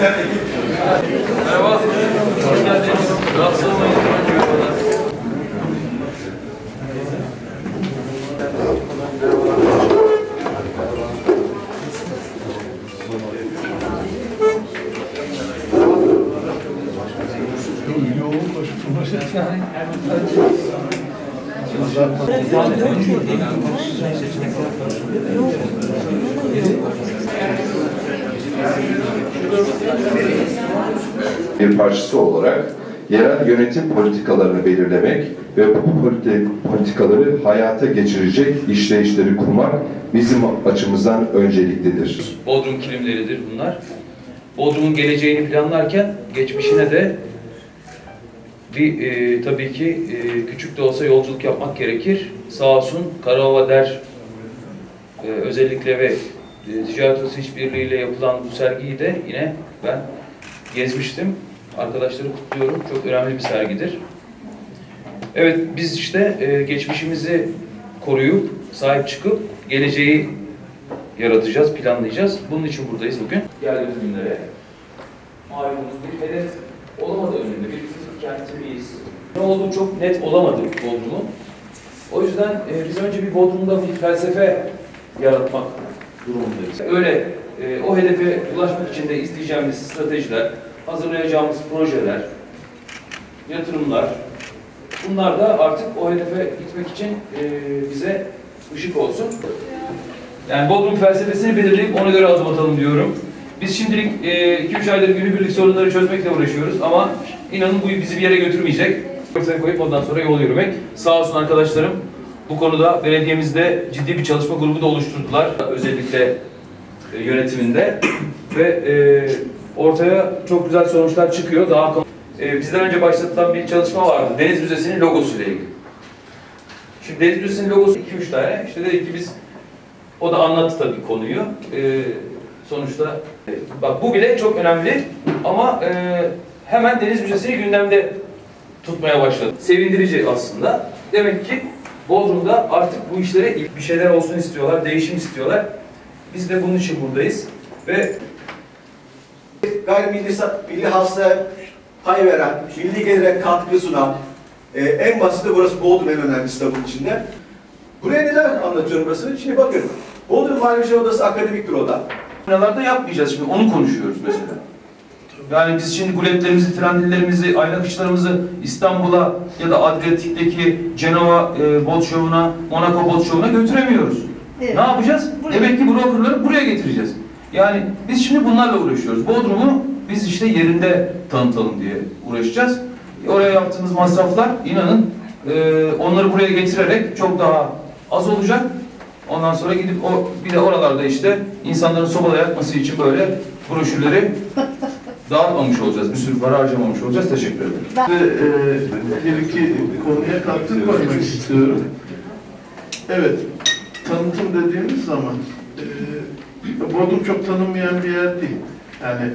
Merhaba. Hoş geldiniz. Rahatsız olmayın. Bir parçası olarak yerel yönetim politikalarını belirlemek ve bu politi- politikaları hayata geçirecek işleyişleri kurmak bizim açımızdan önceliklidir. Bodrum kilimleridir bunlar. Bodrum'un geleceğini planlarken geçmişine de bir e, tabii ki e, küçük de olsa yolculuk yapmak gerekir. Sağ olsun Karaova Der e, özellikle ve e, Ticaret Odası İşbirliği ile yapılan bu sergiyi de yine ben gezmiştim. Arkadaşları kutluyorum. Çok önemli bir sergidir. Evet biz işte e, geçmişimizi koruyup, sahip çıkıp geleceği yaratacağız, planlayacağız. Bunun için buradayız bugün. Geldiğimiz günlere malumunuz bir hedef olamadı önünde. Bir fizik kentimiyiz. Ne olduğu çok net olamadı Bodrum'un. O yüzden e, biz önce bir Bodrum'da bir felsefe yaratmak durumundayız. Öyle e, o hedefe ulaşmak için de izleyeceğimiz stratejiler, hazırlayacağımız projeler, yatırımlar, bunlar da artık o hedefe gitmek için e, bize ışık olsun. Yani Bodrum felsefesini belirleyip ona göre adım atalım diyorum. Biz şimdilik 2-3 aydır günübirlik sorunları çözmekle uğraşıyoruz ama inanın bu bizi bir yere götürmeyecek. Ortaya koyup ondan sonra yol yürümek. Sağ olsun arkadaşlarım bu konuda belediyemizde ciddi bir çalışma grubu da oluşturdular. Özellikle e, yönetiminde ve e, ortaya çok güzel sonuçlar çıkıyor. Daha e, bizden önce başlatılan bir çalışma vardı. Deniz Müzesi'nin logosuyla ilgili. Şimdi Deniz Müzesi'nin logosu 2-3 tane. İşte dedik ki biz o da anlattı tabii konuyu. Ee, sonuçta e, bak bu bile çok önemli ama e, hemen Deniz Müzesi'ni gündemde tutmaya başladı. Sevindirici aslında. Demek ki Bodrum'da artık bu işlere bir şeyler olsun istiyorlar, değişim istiyorlar. Biz de bunun için buradayız ve gayrimilli milli hasıla pay veren, milli gelire katkı sunan, e, en basiti burası Bodrum en önemlisi de bunun içinde. Buraya neden anlatıyorum burasını? Şimdi bakın, Bodrum Mali Odası akademik bir oda. Buralarda yapmayacağız şimdi, onu konuşuyoruz mesela. Yani biz şimdi guletlerimizi, trendillerimizi, aynakışlarımızı İstanbul'a ya da Adriyatik'teki Cenova e, bot şovuna, Monaco bot şovuna götüremiyoruz. Evet. Ne yapacağız? Buraya. Demek ki brokerları buraya getireceğiz. Yani biz şimdi bunlarla uğraşıyoruz. Bodrum'u biz işte yerinde tanıtalım diye uğraşacağız. Oraya yaptığımız masraflar inanın e, onları buraya getirerek çok daha az olacak. Ondan sonra gidip o bir de oralarda işte insanların sobada yakması için böyle broşürleri dağıtmamış olacağız. Bir sürü para harcamamış olacağız. Teşekkür ederim. Ve e, bir iki konuya katkı koymak istiyorum. Evet, tanıtım dediğimiz zaman e, Bodrum çok tanınmayan bir yer değil. Yani